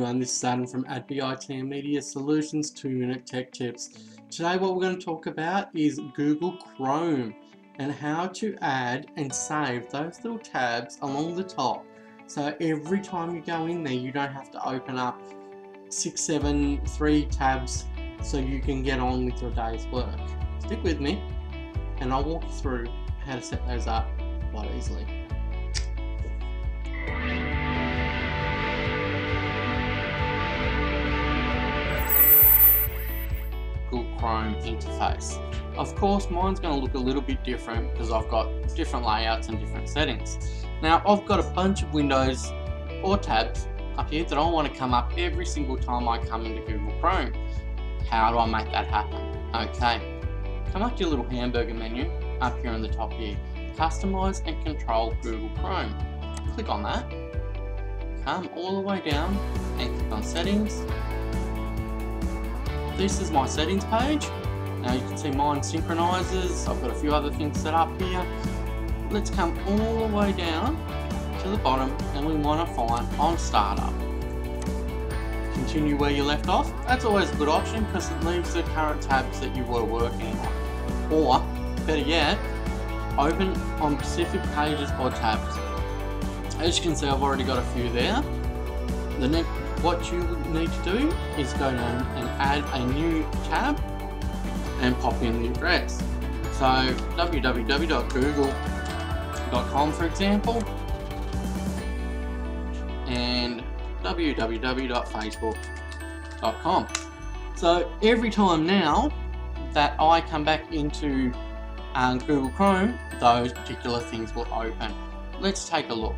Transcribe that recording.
everyone, this is Adam from Adby Media Solutions 2 Minute Tech Tips. Today what we're going to talk about is Google Chrome and how to add and save those little tabs along the top. So every time you go in there you don't have to open up six, seven, three tabs so you can get on with your day's work. Stick with me and I'll walk you through how to set those up quite easily. Chrome interface. Of course, mine's going to look a little bit different because I've got different layouts and different settings. Now, I've got a bunch of windows or tabs up here that I want to come up every single time I come into Google Chrome. How do I make that happen? Okay, come up to your little hamburger menu up here on the top here. Customize and control Google Chrome. Click on that. Come all the way down and click on settings this is my settings page. Now you can see mine synchronizes. I've got a few other things set up here. Let's come all the way down to the bottom and we want to find on startup. Continue where you left off. That's always a good option because it leaves the current tabs that you were working on. Or, better yet, open on specific pages or tabs. As you can see, I've already got a few there. The next what you need to do is go down and add a new tab and pop in the address. So www.google.com for example and www.facebook.com. So every time now that I come back into um, Google Chrome, those particular things will open. Let's take a look.